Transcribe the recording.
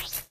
you